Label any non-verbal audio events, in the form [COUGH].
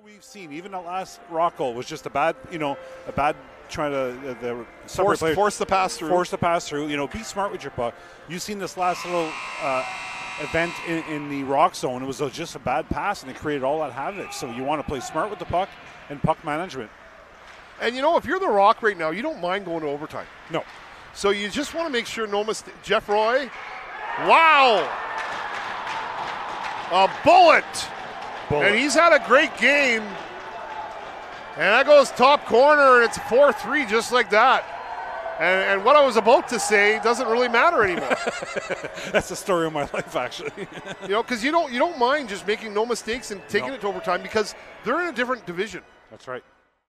what we've seen. Even that last rock goal was just a bad, you know, a bad trying to uh, the force, player, force the pass through. Force the pass through. You know, be smart with your puck. You've seen this last little uh, event in, in, the rock zone. It was just a bad pass, and it created all that havoc. So you want to play smart with the puck and puck management. And you know, if you're the Rock right now, you don't mind going to overtime. No. So you just want to make sure no mistake. Geoffroy, wow, a bullet. Bullet. And he's had a great game. And that goes top corner, and it's 4 3 just like that. And, and, what I was about to say doesn't really matter anymore. [LAUGHS] That's the story of my life, actually. [LAUGHS] you know, because you don't you don't mind just making no mistakes and taking no. it to overtime because they're in a different division. That's right.